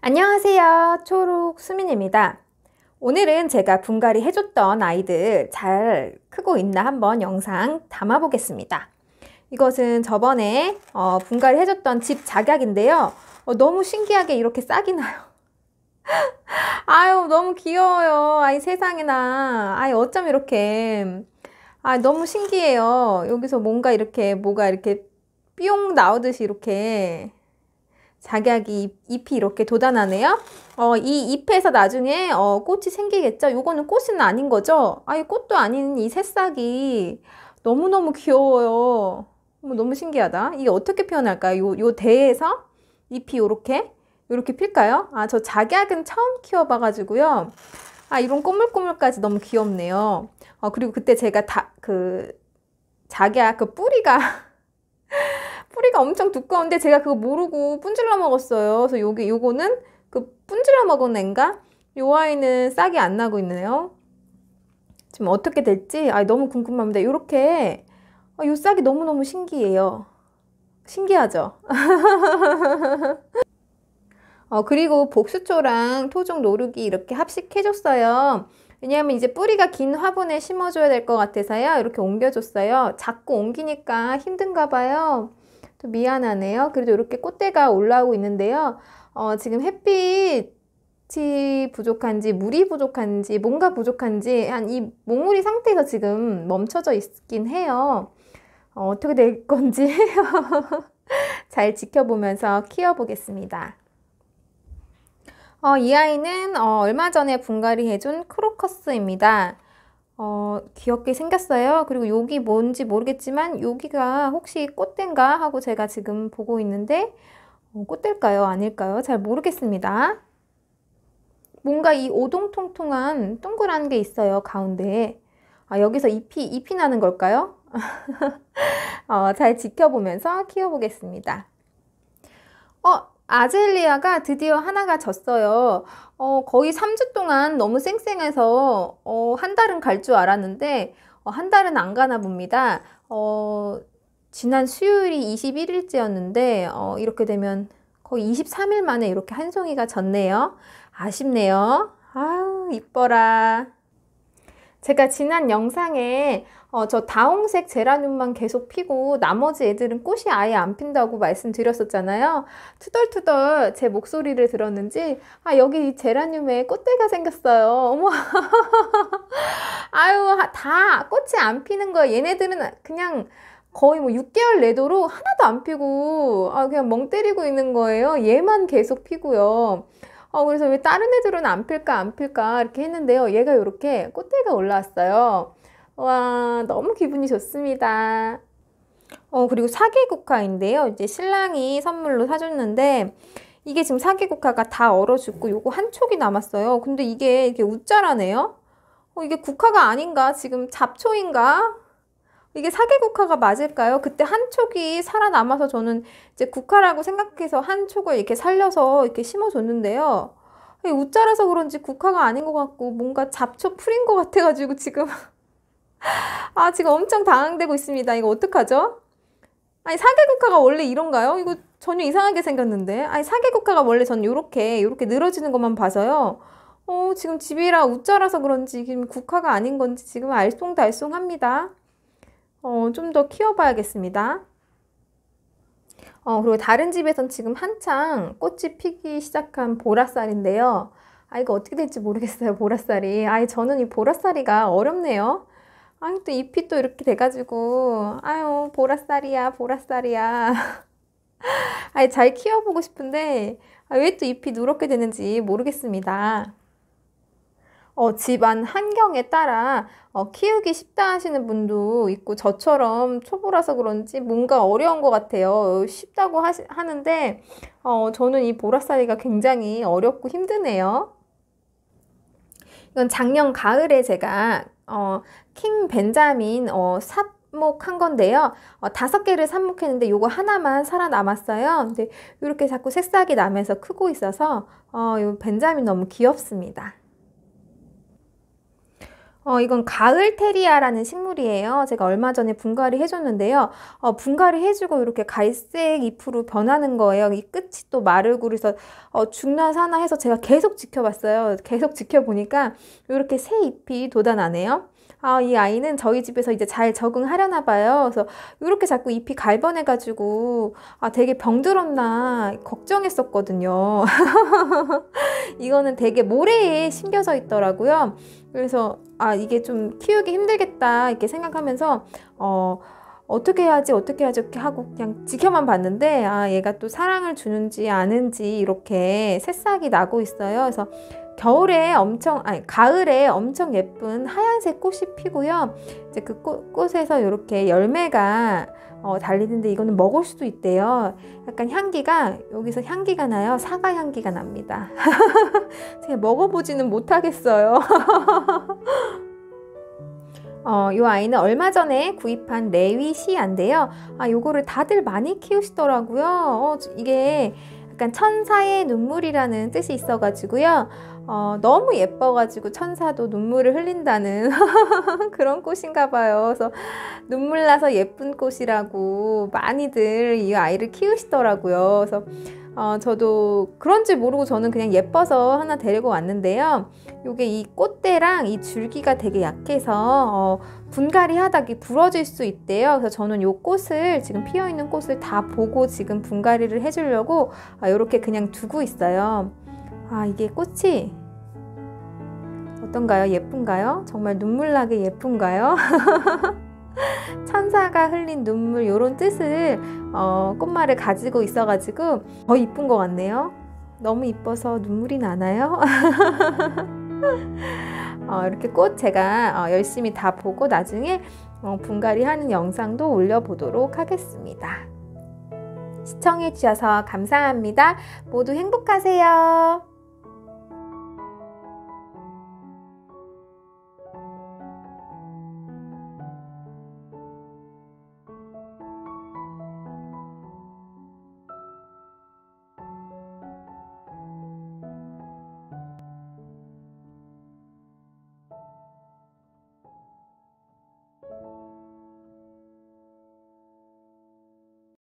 안녕하세요. 초록 수민입니다. 오늘은 제가 분갈이 해줬던 아이들 잘 크고 있나 한번 영상 담아 보겠습니다. 이것은 저번에 어, 분갈이 해줬던 집 작약인데요. 어, 너무 신기하게 이렇게 싹이 나요. 아유, 너무 귀여워요. 아이 세상에나. 아이 어쩜 이렇게. 아, 너무 신기해요. 여기서 뭔가 이렇게, 뭐가 이렇게 뿅 나오듯이 이렇게 작약이 잎이 이렇게 돋아나네요. 어, 이 잎에서 나중에 어, 꽃이 생기겠죠. 요거는 꽃은 아닌 거죠. 아, 이 꽃도 아닌 이 새싹이 너무너무 귀여워요. 너무 신기하다. 이게 어떻게 표현할까요? 요, 요 대에서 잎이 요렇게 요렇게 필까요? 아, 저 작약은 처음 키워봐가지고요. 아, 이런 꼬물꼬물까지 너무 귀엽네요. 어, 그리고 그때 제가 다, 그, 작약, 그 뿌리가 뿌리가 엄청 두꺼운데 제가 그거 모르고 분질러 먹었어요. 그래서 요게 요거는 그 분질러 먹은 앤가? 요 아이는 싹이 안 나고 있네요. 지금 어떻게 될지 아 너무 궁금합니다. 요렇게 아, 요 싹이 너무너무 신기해요. 신기하죠? 어, 그리고 복수초랑 토종 노루기 이렇게 합식해줬어요. 왜냐하면 이제 뿌리가 긴 화분에 심어줘야 될 것 같아서요. 이렇게 옮겨줬어요. 자꾸 옮기니까 힘든가 봐요. 또 미안하네요. 그래도 이렇게 꽃대가 올라오고 있는데요. 어, 지금 햇빛이 부족한지 물이 부족한지 뭔가 부족한지 한 이 몽우리 상태에서 지금 멈춰져 있긴 해요. 어, 어떻게 될 건지 잘 지켜보면서 키워보겠습니다. 어, 이 아이는 어, 얼마 전에 분갈이 해준 크로커스입니다. 어, 귀엽게 생겼어요. 그리고 여기 뭔지 모르겠지만 여기가 혹시 꽃대인가 하고 제가 지금 보고 있는데 어, 꽃대일까요? 아닐까요? 잘 모르겠습니다. 뭔가 이 오동통통한 동그란 게 있어요. 가운데에. 아, 여기서 잎이, 잎이 나는 걸까요? 어, 잘 지켜보면서 키워보겠습니다. 어, 아젤리아가 드디어 하나가 졌어요. 어, 거의 3주 동안 너무 쌩쌩해서 어, 한 달은 갈 줄 알았는데 어, 한 달은 안 가나 봅니다. 어, 지난 수요일이 21일째였는데 어, 이렇게 되면 거의 23일 만에 이렇게 한 송이가 졌네요. 아쉽네요. 아유 이뻐라. 제가 지난 영상에 어, 저 다홍색 제라늄만 계속 피고 나머지 애들은 꽃이 아예 안 핀다고 말씀드렸었잖아요. 투덜투덜 제 목소리를 들었는지 아 여기 이 제라늄에 꽃대가 생겼어요. 어머 아유 다 꽃이 안 피는 거예요. 얘네들은 그냥 거의 뭐 6개월 내도록 하나도 안 피고 아 그냥 멍 때리고 있는 거예요. 얘만 계속 피고요. 어, 그래서 왜 다른 애들은 안 필까 안 필까 이렇게 했는데요. 얘가 이렇게 꽃대가 올라왔어요. 와, 너무 기분이 좋습니다. 어, 그리고 사계국화인데요. 이제 신랑이 선물로 사줬는데, 이게 지금 사계국화가 다 얼어 죽고 요거 한 촉이 남았어요. 근데 이게 이렇게 웃자라네요. 어, 이게 국화가 아닌가? 지금 잡초인가? 이게 사계 국화가 맞을까요? 그때 한 촉이 살아남아서 저는 이제 국화라고 생각해서 한 촉을 이렇게 살려서 이렇게 심어줬는데요. 웃자라서 그런지 국화가 아닌 것 같고 뭔가 잡초 풀인 것 같아가지고 지금 아, 지금 엄청 당황되고 있습니다. 이거 어떡하죠? 아니, 사계국화가 원래 이런가요? 이거 전혀 이상하게 생겼는데. 아니, 사계국화가 원래 전 요렇게, 요렇게 늘어지는 것만 봐서요. 어, 지금 집이라 웃자라서 그런지 지금 국화가 아닌 건지 지금 알쏭달쏭합니다. 어, 좀 더 키워봐야겠습니다. 어, 그리고 다른 집에선 지금 한창 꽃이 피기 시작한 보라쌀인데요. 아, 이거 어떻게 될지 모르겠어요, 보라쌀이. 아이, 저는 이 보라쌀이가 어렵네요. 아유, 또 잎이 또 이렇게 돼가지고, 아유, 보라쌀이야, 보라쌀이야. 아니, 잘 키워보고 싶은데, 아, 왜 또 잎이 누렇게 되는지 모르겠습니다. 어, 집안 환경에 따라 어, 키우기 쉽다 하시는 분도 있고 저처럼 초보라서 그런지 뭔가 어려운 것 같아요. 쉽다고 하시, 하는데 어, 저는 이 보라쌀이가 굉장히 어렵고 힘드네요. 이건 작년 가을에 제가 어, 킹 벤자민 어, 삽목한 건데요. 어, 다섯 개를 삽목했는데 요거 하나만 살아남았어요. 근데 이렇게 자꾸 새싹이 나면서 크고 있어서 어, 요 벤자민 너무 귀엽습니다. 어, 이건 가을 테리아라는 식물이에요. 제가 얼마 전에 분갈이 해줬는데요. 어, 분갈이 해주고 이렇게 갈색 잎으로 변하는 거예요. 이 끝이 또 마르고 그래서 어, 죽나 사나 해서 제가 계속 지켜봤어요. 계속 지켜보니까 이렇게 새 잎이 돋아나네요. 아, 이 아이는 저희 집에서 이제 잘 적응하려나 봐요. 그래서 이렇게 자꾸 잎이 갈번해가지고, 아, 되게 병들었나 걱정했었거든요. 이거는 되게 모래에 심겨져 있더라고요. 그래서, 아, 이게 좀 키우기 힘들겠다, 이렇게 생각하면서, 어, 어떻게 해야지 어떻게 해야지 이렇게 하고 그냥 지켜만 봤는데 아 얘가 또 사랑을 주는지 아는지 이렇게 새싹이 나고 있어요. 그래서 겨울에 엄청 아니 가을에 엄청 예쁜 하얀색 꽃이 피고요. 이제 그 꽃, 꽃에서 이렇게 열매가 어, 달리는데 이거는 먹을 수도 있대요. 약간 향기가 여기서 향기가 나요. 사과 향기가 납니다. 제가 먹어보지는 못하겠어요. 어, 이 아이는 얼마 전에 구입한 레위 시안데요. 아, 요거를 다들 많이 키우시더라고요. 어, 이게 약간 천사의 눈물이라는 뜻이 있어가지고요. 어, 너무 예뻐가지고 천사도 눈물을 흘린다는 그런 꽃인가 봐요. 그래서 눈물 나서 예쁜 꽃이라고 많이들 이 아이를 키우시더라고요. 그래서 어, 저도 그런지 모르고 저는 그냥 예뻐서 하나 데리고 왔는데요. 요게 이 꽃대랑 이 줄기가 되게 약해서 어, 분갈이 하다가 부러질 수 있대요. 그래서 저는 요 꽃을 지금 피어 있는 꽃을 다 보고 지금 분갈이를 해주려고 아, 이렇게 그냥 두고 있어요. 아, 이게 꽃이 어떤가요? 예쁜가요? 정말 눈물나게 예쁜가요? 천사가 흘린 눈물 이런 뜻을 어, 꽃말을 가지고 있어가지고 더 이쁜 것 같네요. 너무 이뻐서 눈물이 나나요? 어, 이렇게 꽃 제가 어, 열심히 다 보고 나중에 어, 분갈이 하는 영상도 올려보도록 하겠습니다. 시청해주셔서 감사합니다. 모두 행복하세요.